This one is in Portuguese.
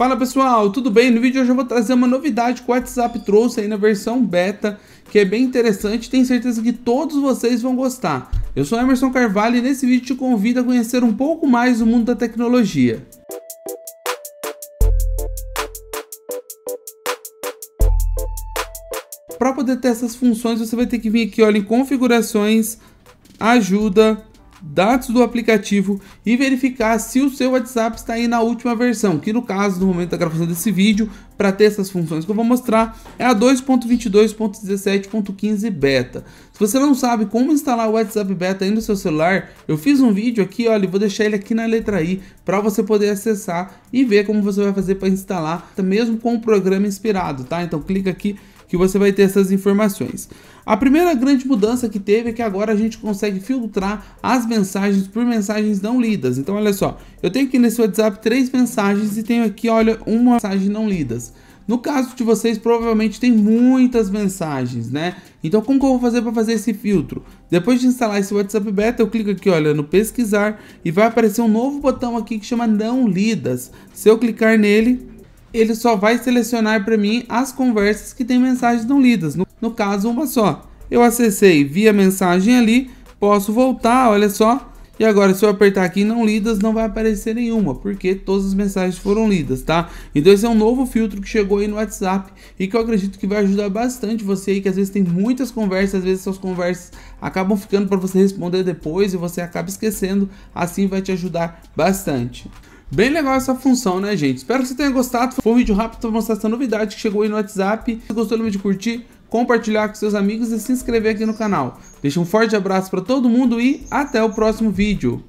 Fala pessoal, tudo bem? No vídeo de hoje eu vou trazer uma novidade que o WhatsApp trouxe aí na versão beta, que é bem interessante, tenho certeza que todos vocês vão gostar. Eu sou Emerson Carvalho e nesse vídeo te convido a conhecer um pouco mais o mundo da tecnologia. Para poder ter essas funções, você vai ter que vir aqui olha, em configurações, ajuda, dados do aplicativo e verificar se o seu WhatsApp está aí na última versão, que no caso, no momento da gravação desse vídeo, para ter essas funções que eu vou mostrar, é a 2.22.17.15 beta. Se você não sabe como instalar o WhatsApp beta aí no seu celular, eu fiz um vídeo aqui, olha, vou deixar ele aqui na letra I para você poder acessar e ver como você vai fazer para instalar, mesmo com o programa inspirado, tá? Então clica aqui que você vai ter essas informações. A primeira grande mudança que teve é que agora a gente consegue filtrar as mensagens por mensagens não lidas. Então, olha só, eu tenho aqui nesse WhatsApp três mensagens e tenho aqui, olha, uma mensagem não lidas. No caso de vocês, provavelmente tem muitas mensagens, né? Então, como que eu vou fazer para fazer esse filtro? Depois de instalar esse WhatsApp Beta, eu clico aqui, olha, no pesquisar e vai aparecer um novo botão aqui que chama não lidas. Se eu clicar nele, ele só vai selecionar para mim as conversas que tem mensagens não lidas, no, no, caso uma só. Eu acessei via mensagem ali, posso voltar, olha só. E agora se eu apertar aqui não lidas, não vai aparecer nenhuma, porque todas as mensagens foram lidas, tá? Então esse é um novo filtro que chegou aí no WhatsApp e que eu acredito que vai ajudar bastante você aí que às vezes tem muitas conversas, às vezes suas conversas acabam ficando para você responder depois e você acaba esquecendo, assim vai te ajudar bastante. Bem legal essa função, né, gente? Espero que você tenha gostado. Foi um vídeo rápido para mostrar essa novidade que chegou aí no WhatsApp. Se gostou, lembra de curtir, compartilhar com seus amigos e se inscrever aqui no canal. Deixa um forte abraço para todo mundo e até o próximo vídeo.